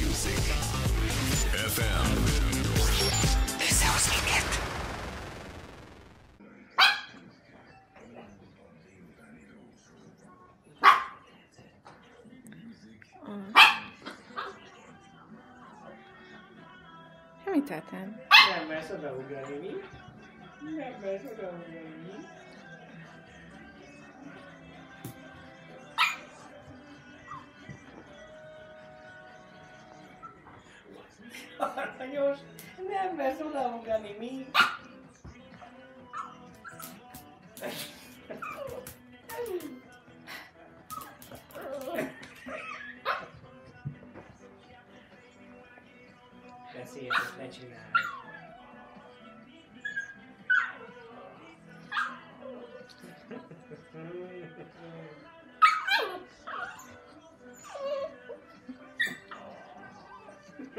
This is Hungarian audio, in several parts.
Music. FM. Összehoz minket. Mit tettem? Nem mersz odaugrani, mi? Nem mersz odaugrani, Aranyos, nem mersz odaugrani, mi? Beszéljetek, ne csinálj.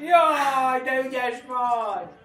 Jaj, de ügyes vagy!